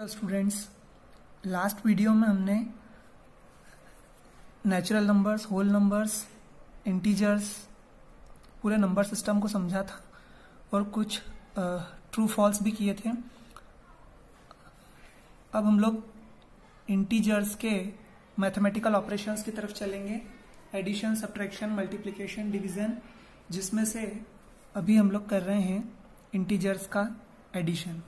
Students last video में हमने natural numbers whole numbers integers पूरे नंबर सिस्टम को समझा था और कुछ ट्रू फॉल्स भी किए थे। अब हम लोग इंटीजर्स के मैथमेटिकल ऑपरेशंस की तरफ़ चलेंगे। एडिशन सब्ट्रैक्शन मल्टीप्लिकेशन डिवीज़न जिसमें से अभी हम लोग कर रहे हैं इंटीजर्स का एडिशन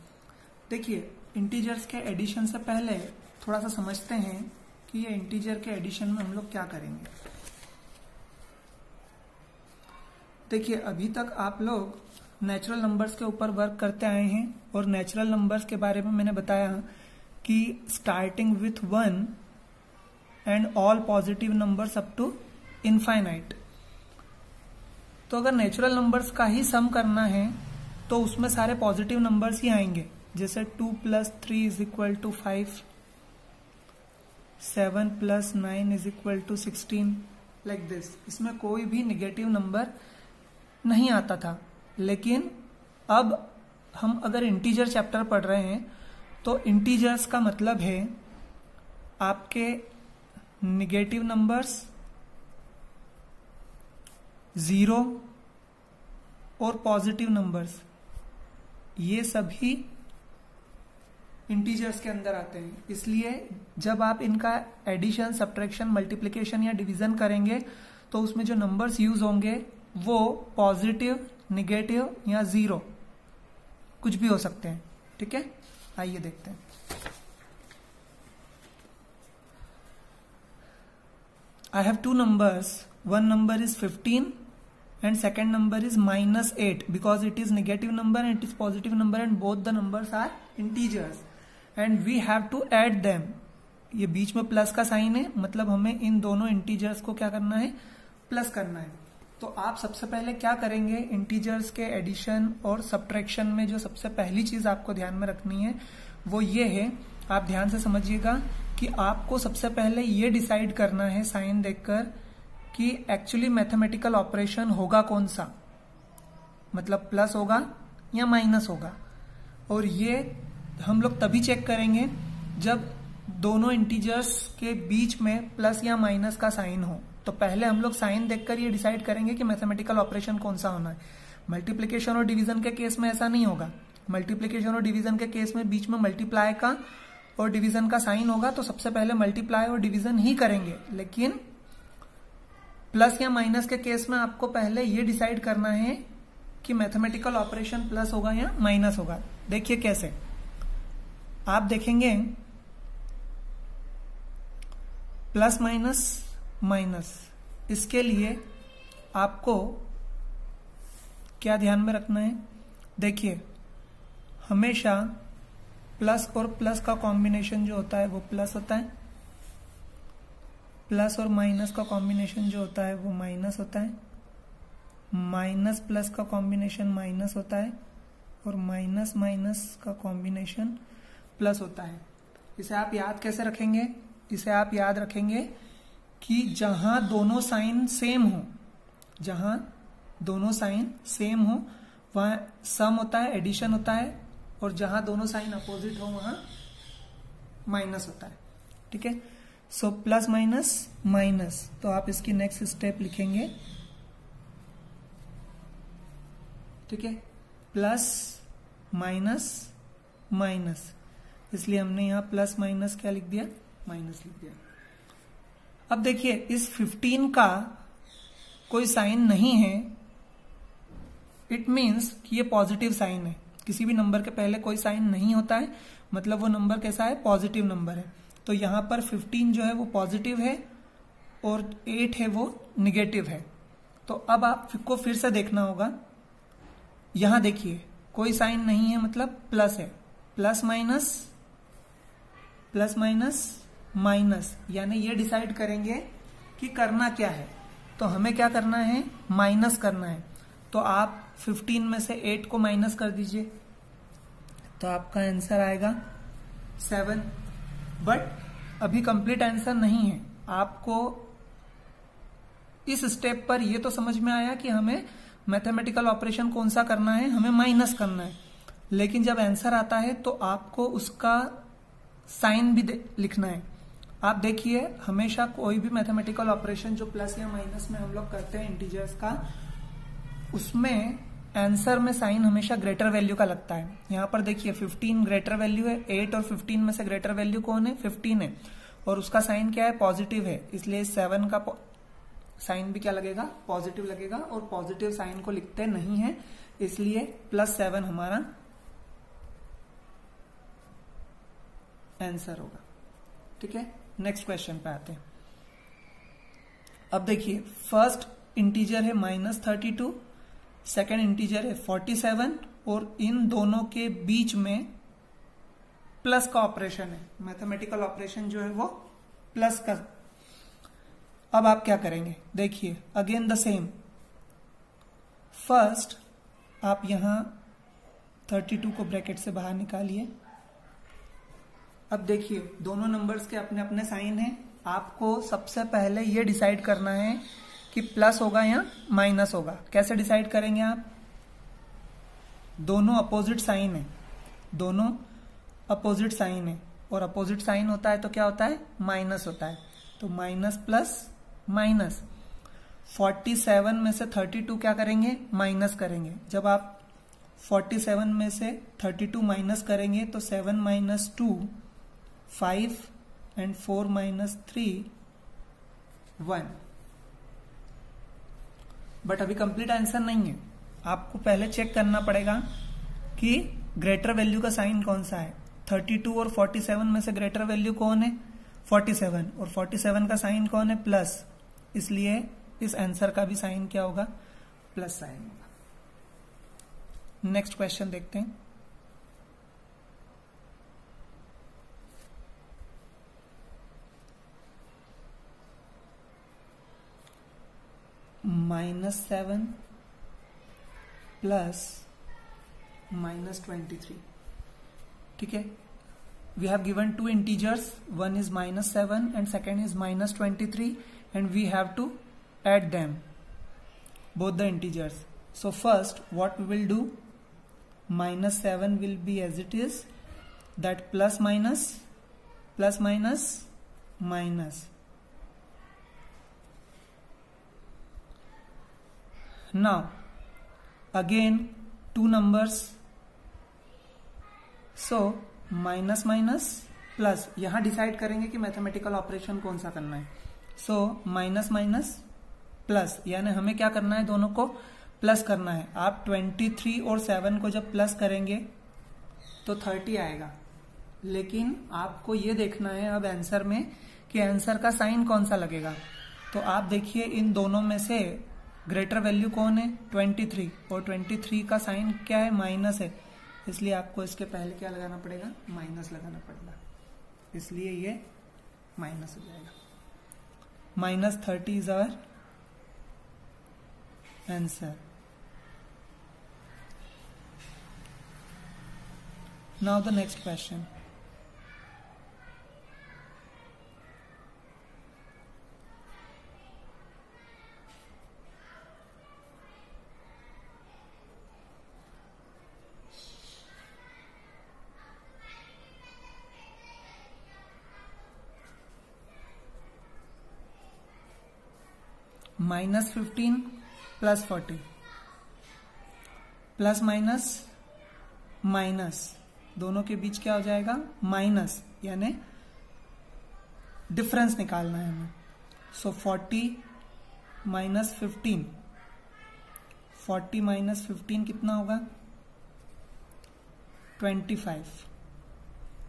देखिए इंटीजर्स के एडिशन से पहले थोड़ा सा समझते हैं कि ये इंटीजर के एडिशन में हम लोग क्या करेंगे। देखिए, अभी तक आप लोग नेचुरल नंबर्स के ऊपर वर्क करते आए हैं और नेचुरल नंबर्स के बारे में मैंने बताया कि starting with one and all positive numbers up to infinite तो अगर नेचुरल नंबर्स का ही सम करना है तो उसमें सारे पॉजिटिव नंबर्स ही आएँगे। जैसे two plus three is equal to five, seven plus nine is equal to sixteen like this इसमें कोई भी निगेटिव नंबर नहीं आता था। लेकिन अब हम अगर इंटीजर चैप्टर पढ़ रहे हैं तो इंटीजर्स का मतलब है आपके निगेटिव नंबर्स ज़ीरो और पॉजिटिव नंबर्स ये सभी इंटीजर्स के अंदर आते हैं। इसलिए जब आप इनका एडिशन सब्ट्रैक्शन मल्टीप्लीकेशन या डिवीज़न करेंगे तो उसमें जो नंबर्स यूज़ होंगे, वो पॉजिटिव निगेटिव या ज़ीरो कुछ भी हो सकते हैं। ठीक है? आइए देखते हैं। I have two numbers one number is fifteen and second number is minus 8 because it is negative number and it is positive number and both the numbers are integers. And we have to add them ये बीच में plus का sign है मतलब हमें इन दोनों integers को क्या करना है? प्लस करना है। तो आप सबसे पहले क्या करेंगे? इंटीजर्स के एडिशन और सब्ट्रैक्शन में जो सबसे पहली चीज़ आपको ध्यान में रखनी है, वो ये है, आप ध्यान से समझिएगा कि आपको सबसे पहले ये डिसाइड करना है साइन देखकर कि एक्चुअली मैथमेटिकल ऑपरेशन होगा कौन सा? मतलब प्लस होगा या माइनस होगा? और ये हम लोग तभी चेक करेंगे जब दोनों इंटीजर्स के बीच में प्लस या माइनस का साइन हो। तो पहले हम लोग साइन देखकर ये डिसाइड करेंगे कि मैथमेटिकल ऑपरेशन कौन सा होना है। मल्टीप्लीकेशन और डिवीज़न के केस में ऐसा नहीं होगा। मल्टीप्लीकेशन और डिवीज़न के केस में बीच में मल्टीप्लाई का और डिवीज़न का साइन होगा तो सबसे पहले मल्टीप्लाई और डिवीज़न ही करेंगे। लेकिन प्लस या माइनस के केस में आपको पहले ये डिसाइड करना है कि मैथमेटिकल ऑपरेशन प्लस होगा या माइनस होगा। देखिए कैसे। आप देखेंगे प्लस माइनस माइनस इसके लिए आपको क्या ध्यान में रखना है? देखिए, हमेशा प्लस और प्लस का कॉम्बिनेशन जो होता है वो प्लस होता है प्लस और माइनस का कॉम्बिनेशन जो होता है वो माइनस होता है माइनस प्लस का कॉम्बिनेशन माइनस होता है और माइनस माइनस का कॉम्बिनेशन प्लस होता है। इसे आप याद कैसे रखेंगे? इसे आप याद रखेंगे कि जहाँ दोनों साइन सेम हो, जहाँ दोनों साइन सेम हो, वहाँ सम होता है, एडिशन होता है, और जहाँ दोनों साइन अपोजिट हो, वहाँ माइनस होता है। ठीक है? So plus minus minus. तो आप इसकी नेक्स्ट स्टेप लिखेंगे। ठीक है? Plus minus minus. इसलिए हमने यहाँ प्लस माइनस क्या लिख दिया? माइनस लिख दिया। अब देखिए, इस 15 का कोई साइन नहीं है। इट मीन्स कि ये पॉजिटिव साइन है। किसी भी नंबर के पहले कोई साइन नहीं होता है। मतलब वो नंबर कैसा है? पॉजिटिव नंबर है। तो यहाँ पर 15 जो है वो पॉजिटिव है और 8 है वो निगेटिव है। तो अब आपको फिर से देखना होगा। यहाँ देखिए, कोई साइन नहीं है मतलब प्लस है। Plus minus plus minus minus, यानी ये डिसाइड करेंगे कि करना क्या है। तो हमें क्या करना है? माइनस करना है। तो आप 15 में से 8 को माइनस कर दीजिए। तो आपका आंसर आएगा 7 बट अभी कंप्लीट आंसर नहीं है। आपको इस स्टेप पर यह तो समझ में आया कि हमें मैथमेटिकल ऑपरेशन कौन सा करना है? हमें माइनस करना है। लेकिन जब आंसर आता है तो आपको उसका साइन भी लिखना है। आप देखिए, हमेशा कोई भी मैथमेटिकल ऑपरेशन जो प्लस या माइनस में हम लोग करते हैं इंटीजर्स का, उसमें आंसर में साइन हमेशा ग्रेटर वैल्यू का लगता है। यहाँ पर देखिए 15 ग्रेटर वैल्यू है 8 और 15 में से ग्रेटर वैल्यू कौन है? 15 है। और उसका साइन क्या है? पॉजिटिव है। इसलिए सेवन का साइन भी क्या लगेगा? पॉजिटिव लगेगा और पॉजिटिव साइन को लिखते नहीं है। इसलिए प्लस सेवन हमारा आंसर होगा। ठीक है? नेक्स्ट क्वेश्चन पे आते हैं। अब देखिए फ़र्स्ट इंटीजर है minus thirty two second integer है फोर्टी सेवन और इन दोनों के बीच में प्लस का ऑपरेशन है। मैथमेटिकल ऑपरेशन जो है वो प्लस का। अब आप क्या करेंगे? देखिए अगेन द सेम फ़र्स्ट आप यहाँ 32 को ब्रैकेट से बाहर निकालिए। अब देखिए, दोनों नंबर्स के अपने अपने साइन हैं। आपको सबसे पहले ये डिसाइड करना है कि प्लस होगा या माइनस होगा। कैसे डिसाइड करेंगे आप? दोनों अपोजिट साइन है। दोनों अपोजिट साइन है। और अपोजिट साइन होता है तो क्या होता है? माइनस होता है। तो माइनस प्लस माइनस 47 में से 32 क्या करेंगे? माइनस करेंगे। जब आप 47 में से 32 माइनस करेंगे तो 7 minus two five and 4 minus three one but अभी कंप्लीट आंसर नहीं है। आपको पहले चेक करना पड़ेगा कि ग्रेटर वैल्यू का साइन कौन सा है? 32 और 47 में से ग्रेटर वैल्यू कौन है? 47 और 47 का साइन कौन है? प्लस इसलिए इस आंसर का भी साइन क्या होगा? प्लस साइन होगा। नेक्स्ट क्वेश्चन देखते हैं। minus seven plus minus twenty three ठीक है we have given two integers one is minus seven and second is minus twenty three and we have to add them both the integers so first what we will do minus 7 will be as it is that plus minus plus minus minus Now, again, two numbers. So minus minus plus यहाँ decide करेंगे कि mathematical operation कौन सा करना है। So minus minus plus यानी हमें क्या करना है? दोनों को प्लस करना है। आप 23 और 7 को जब प्लस करेंगे तो 30 आएगा। लेकिन आपको ये देखना है अब आंसर में कि आंसर का साइन कौन सा लगेगा। तो आप देखिए इन दोनों में से ग्रेटर वैल्यू कौन है? 23 और 23 का साइन क्या है? माइनस है। इसलिए आपको इसके पहले क्या लगाना पड़ेगा? माइनस लगाना पड़ेगा। इसलिए ये माइनस हो जाएगा। Minus thirty is our answer. Now the next question. Minus 15 plus forty plus minus minus दोनों के बीच क्या हो जाएगा? माइनस यानी डिफरेंस निकालना है हमें. So forty minus fifteen forty minus fifteen कितना होगा? Twenty five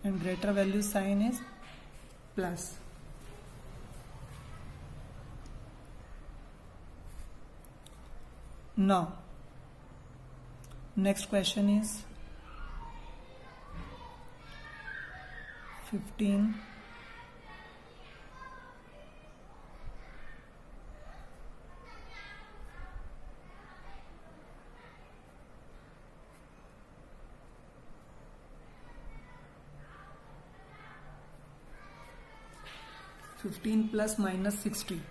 and greater value sign is plus Now, next question is 15 15 plus minus sixty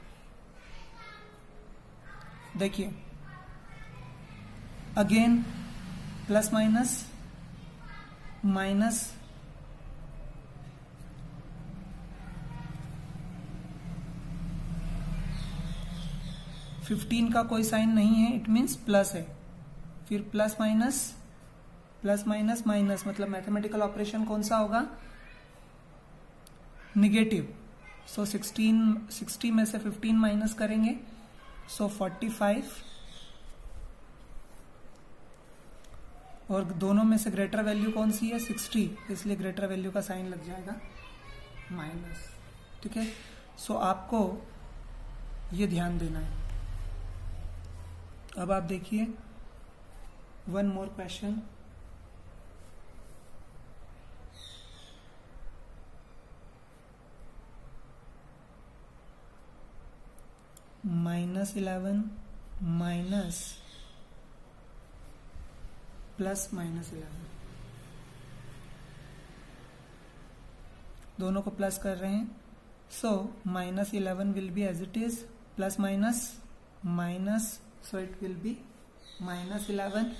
देखिए again plus minus minus fifteen का कोई साइन नहीं है इट मीन्स प्लस है। फिर plus minus plus minus minus मतलब मैथमेटिकल ऑपरेशन कौन सा होगा? निगेटिव सो सिक्सटीन सिक्सटी में से फिफ्टीन माइनस करेंगे सो फोर्टी फाइव और दोनों में से ग्रेटर वैल्यू कौन सी है? सिक्सटी इसलिए ग्रेटर वैल्यू का साइन लग जाएगा। माइनस ठीक है? सो आपको ये ध्यान देना है। अब आप देखिए। One more question minus eleven minus plus minus eleven. दोनों को प्लस कर रहे हैं। So minus eleven will be as it is plus minus minus so it will be minus eleven.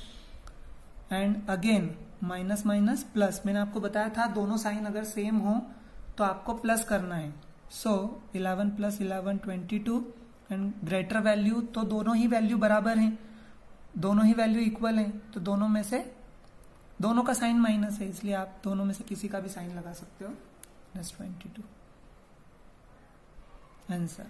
And again minus minus plus मैंने आपको बताया था, दोनों साइन अगर सेम हो तो आपको प्लस करना है। So eleven plus eleven twenty two and greater value तो दोनों ही वैल्यू बराबर हैं। दोनों ही वैल्यू इक्वल है तो दोनों में से, दोनों का साइन माइनस है, इसलिए आप दोनों में से किसी का भी साइन लगा सकते हो। Twenty two answer